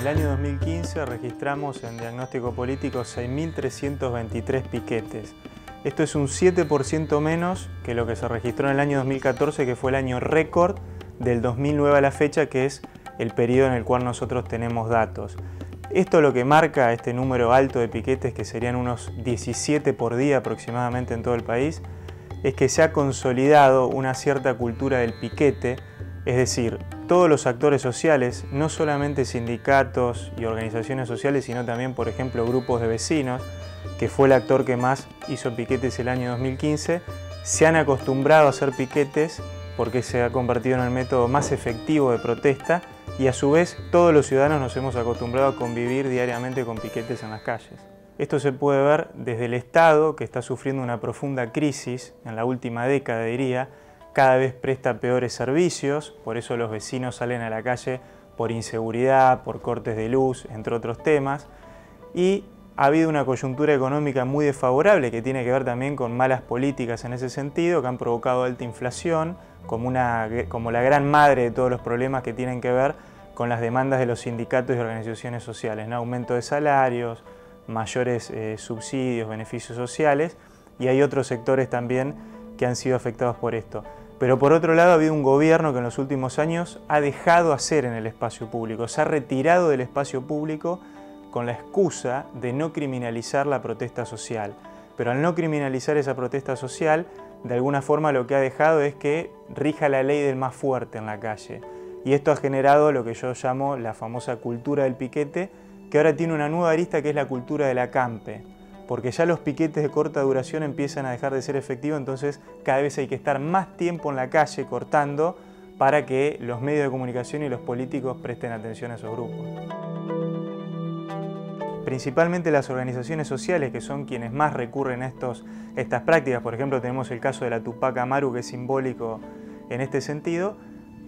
el año 2015 registramos en diagnóstico político 6.323 piquetes. Esto es un 7% menos que lo que se registró en el año 2014, que fue el año récord del 2009 a la fecha, que es el periodo en el cual nosotros tenemos datos. Esto lo que marca este número alto de piquetes, que serían unos 17 por día aproximadamente en todo el país, es que se ha consolidado una cierta cultura del piquete, es decir, todos los actores sociales, no solamente sindicatos y organizaciones sociales, sino también, por ejemplo, grupos de vecinos, que fue el actor que más hizo piquetes el año 2015, se han acostumbrado a hacer piquetes porque se ha convertido en el método más efectivo de protesta y a su vez todos los ciudadanos nos hemos acostumbrado a convivir diariamente con piquetes en las calles. Esto se puede ver desde el Estado, que está sufriendo una profunda crisis en la última década, diría, cada vez presta peores servicios, por eso los vecinos salen a la calle por inseguridad, por cortes de luz, entre otros temas, y ha habido una coyuntura económica muy desfavorable que tiene que ver también con malas políticas en ese sentido, que han provocado alta inflación, como, una, como la gran madre de todos los problemas que tienen que ver con las demandas de los sindicatos y organizaciones sociales, aumento de salarios, mayores eh, subsidios, beneficios sociales, y hay otros sectores también que han sido afectados por esto. Pero por otro lado ha habido un gobierno que en los últimos años ha dejado hacer en el espacio público, se ha retirado del espacio público con la excusa de no criminalizar la protesta social. Pero al no criminalizar esa protesta social, de alguna forma lo que ha dejado es que rija la ley del más fuerte en la calle. Y esto ha generado lo que yo llamo la famosa cultura del piquete, que ahora tiene una nueva arista que es la cultura del acampe porque ya los piquetes de corta duración empiezan a dejar de ser efectivos, entonces cada vez hay que estar más tiempo en la calle cortando para que los medios de comunicación y los políticos presten atención a esos grupos. Principalmente las organizaciones sociales, que son quienes más recurren a estos, estas prácticas, por ejemplo tenemos el caso de la Tupac Amaru, que es simbólico en este sentido,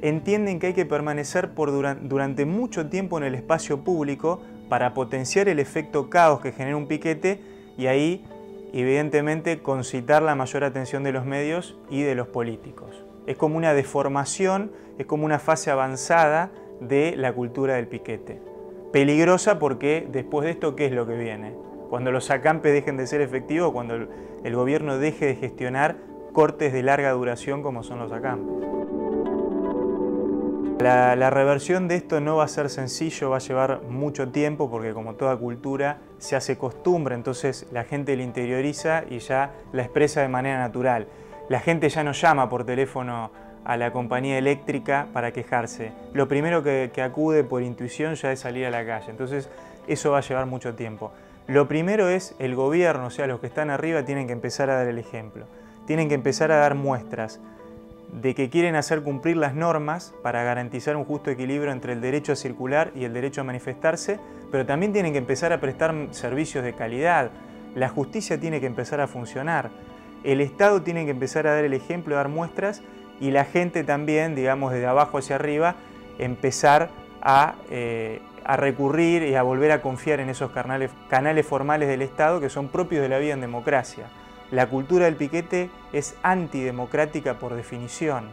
entienden que hay que permanecer por durante mucho tiempo en el espacio público para potenciar el efecto caos que genera un piquete y ahí evidentemente concitar la mayor atención de los medios y de los políticos. Es como una deformación, es como una fase avanzada de la cultura del piquete. Peligrosa porque después de esto, ¿qué es lo que viene? Cuando los acampes dejen de ser efectivos, cuando el gobierno deje de gestionar cortes de larga duración como son los acampes. La, reversión de esto no va a ser sencillo, va a llevar mucho tiempo porque como toda cultura se hace costumbre, entonces la gente la interioriza y ya la expresa de manera natural. La gente ya no llama por teléfono a la compañía eléctrica para quejarse. Lo primero que, que acude por intuición ya es salir a la calle, entonces eso va a llevar mucho tiempo. Lo primero es el gobierno, o sea, los que están arriba tienen que empezar a dar el ejemplo, tienen que empezar a dar muestras de que quieren hacer cumplir las normas para garantizar un justo equilibrio entre el derecho a circular y el derecho a manifestarse, pero también tienen que empezar a prestar servicios de calidad. La justicia tiene que empezar a funcionar. El Estado tiene que empezar a dar el ejemplo, a dar muestras y la gente también, digamos, desde abajo hacia arriba, empezar a, eh, a recurrir y a volver a confiar en esos canales, canales formales del Estado que son propios de la vida en democracia. La cultura del piquete es antidemocrática por definición.